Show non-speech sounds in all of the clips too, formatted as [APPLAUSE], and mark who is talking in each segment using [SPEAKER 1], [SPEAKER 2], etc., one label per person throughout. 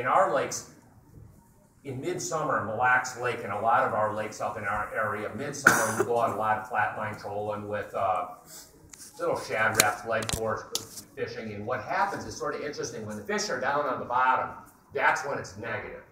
[SPEAKER 1] In our lakes, in midsummer, Mille Lacs Lake and a lot of our lakes up in our area, midsummer we go out a lot of flatline trolling with uh, little Shad Raps, lead core fishing. And what happens is sort of interesting. When the fish are down on the bottom, that's when it's negative.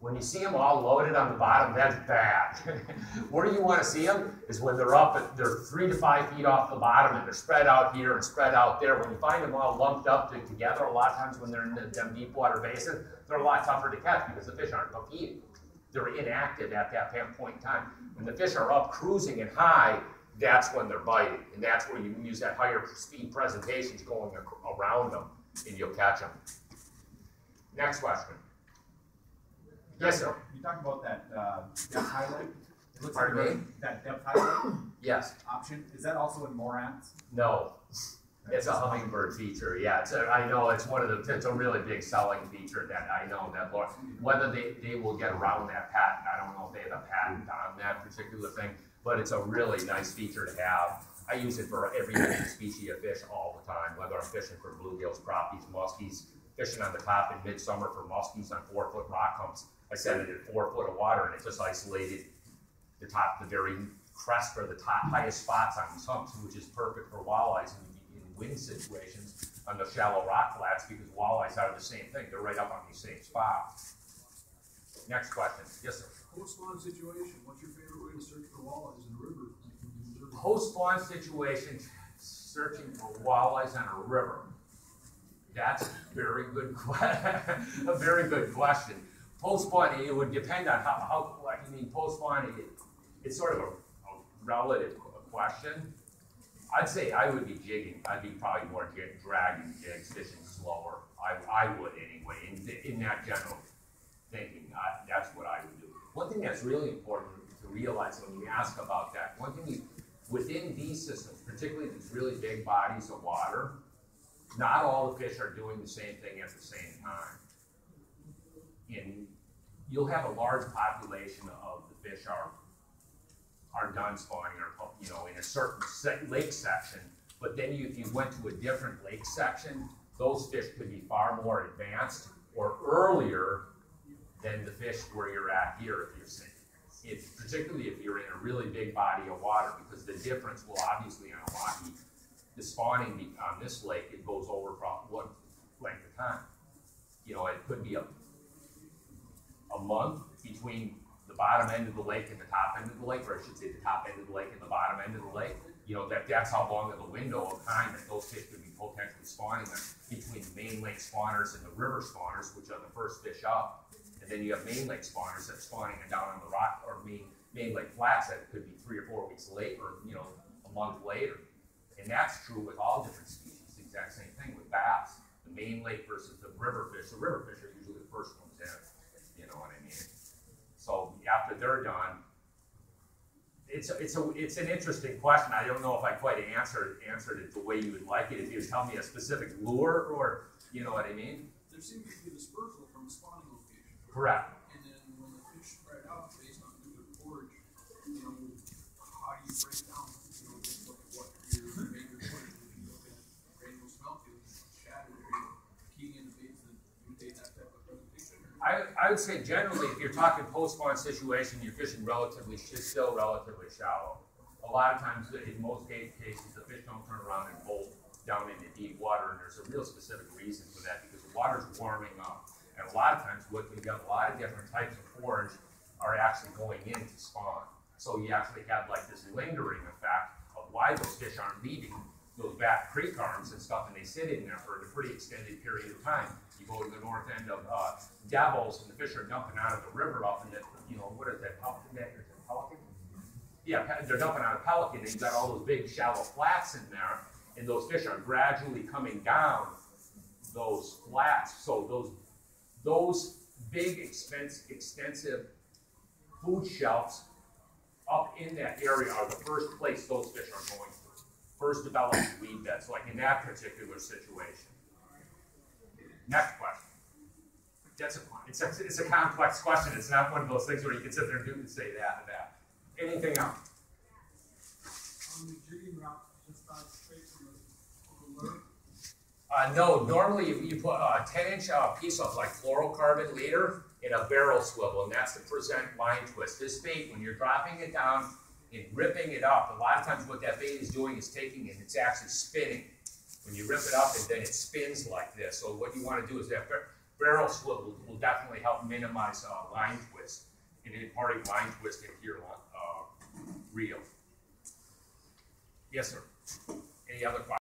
[SPEAKER 1] When you see them all loaded on the bottom, that's bad. [LAUGHS] Where you want to see them is when they're up, they're three to five feet off the bottom and they're spread out here and spread out there. When you find them all lumped up together, a lot of times when they're in the, them deep water basins, they're a lot tougher to catch because the fish aren't competing. They're inactive at that point in time. When the fish are up cruising and high, that's when they're biting. And that's where you use that higher speed presentations going around them and you'll catch them. Next question. Yes, sir.
[SPEAKER 2] You talk about that uh, depth highlight.
[SPEAKER 1] It looks Pardon like me?
[SPEAKER 2] That depth highlight
[SPEAKER 1] yes.
[SPEAKER 2] option. Is that also in Lowrance?
[SPEAKER 1] No. It's a Humminbird feature, yeah. It's a, I know it's one of the. It's a really big selling feature that I know that whether they, they will get around that patent. I don't know if they have a patent on that particular thing, but it's a really nice feature to have. I use it for every species of fish all the time, whether I'm fishing for bluegills, crappies, muskies, fishing on the top in midsummer for muskies on four foot rock humps. I set it at four foot of water and it just isolated the top, the very crest or the top highest spots on these humps, which is perfect for walleyes in, in wind situations on the shallow rock flats because walleyes are the same thing. They're right up on these same spots. Next question. Yes, sir.
[SPEAKER 3] Post spawn situation. What's your favorite way to search for walleyes in a river?
[SPEAKER 1] Post spawn situation, searching for walleyes on a river. That's very good [LAUGHS] a very good question. Post spawn, it would depend on how, how I mean, post spawn, it, it's sort of a, a, relative question. I'd say I would be jigging. I'd be probably more dragging jigs, fishing slower. I, I would anyway, in, in that general thinking. I, that's what I would do. One thing that's really important to realize when you ask about that, one thing you, within these systems, particularly these really big bodies of water, not all the fish are doing the same thing at the same time. And you'll have a large population of the fish are are done spawning or you know in a certain lake section. But then you, if you went to a different lake section, those fish could be far more advanced or earlier than the fish where you're at here if you're seeing. If, particularly if you're in a really big body of water, because the difference will obviously on a Oahe the spawning on this lake, it goes over what length of time. You know, it could be a, a month between the bottom end of the lake and the top end of the lake, or I should say the top end of the lake and the bottom end of the lake. You know, that that's how long of the window of time that those fish could be potentially spawning between the main lake spawners and the river spawners, which are the first fish up. And then you have main lake spawners that spawning down on the rock or main main lake flats that could be three or four weeks late or you know a month later. And that's true with all different species. The exact same thing with bass. The main lake versus the river fish. The river fish are usually the first ones in. You know what I mean? So after they're done, it's a, it's a it's an interesting question. I don't know if I quite answered answered it the way you would like it. If you tell me a specific lure or you know what I mean.
[SPEAKER 3] There seems to be dispersal from the spawning location.
[SPEAKER 1] Correct.
[SPEAKER 3] And then when the fish spread out based on the forage, you know, how do you break down
[SPEAKER 1] I, I would say generally, if you're talking post-spawn situation, you're fishing relatively, still relatively shallow. A lot of times, in most cases, the fish don't turn around and bolt down into deep water, and there's a real specific reason for that because the water's warming up. And a lot of times, what we've got a lot of different types of forage are actually going in to spawn. So you actually have like this lingering effect of why those fish aren't leaving those back creek arms and stuff, and they sit in there for a pretty extended period of time. You go to the north end of uh, and the fish are dumping out of the river up in the, you know, what is that, Pelican? Pelican? Yeah, they're dumping out of Pelican, and you've got all those big shallow flats in there, and those fish are gradually coming down those flats. So those those big, expense, extensive food shelves up in that area are the first place those fish are going to. First developing weed beds, like in that particular situation. Next question. That's a, it's a, it's a complex question. It's not one of those things where you can sit there and do and say that and that. Anything else?
[SPEAKER 3] On the jigging route, just straight from the, from the
[SPEAKER 1] Uh, no, normally you, you put a ten inch, uh, piece of like fluorocarbon leader in a barrel swivel, and that's to present line twist. This bait, when you're dropping it down and ripping it up, a lot of times what that bait is doing is taking and it's actually spinning. When you rip it up and then it spins like this, so what you wanna do is that bar- barrel swivel will definitely help minimize, uh, line twist. And of line twist in your, uh, reel. Yes, sir. Any other questions?